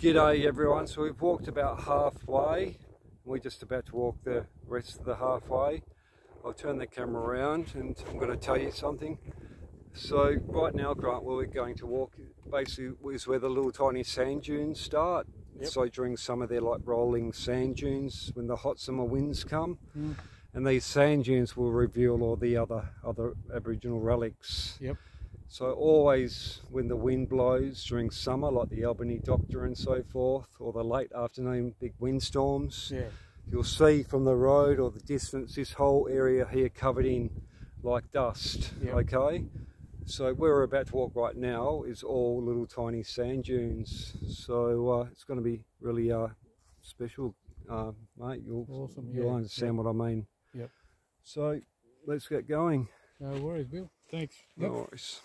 G'day everyone, so we've walked about halfway. We're just about to walk the rest of the halfway. I'll turn the camera around and I'm going to tell you something. So right now Grant, where we're going to walk basically is where the little tiny sand dunes start. Yep. So during summer they're like rolling sand dunes when the hot summer winds come. Mm. And these sand dunes will reveal all the other other Aboriginal relics. Yep. So always when the wind blows during summer, like the Albany Doctor and so forth, or the late afternoon big windstorms, yeah. you'll see from the road or the distance this whole area here covered in like dust, yep. okay? So where we're about to walk right now is all little tiny sand dunes. So uh, it's going to be really uh, special, uh, mate. You'll, awesome. you'll yeah. understand yep. what I mean. Yep. So let's get going. No worries, Bill. Thanks. No yep. worries.